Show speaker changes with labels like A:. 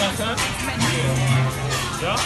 A: Nasıl? Ya?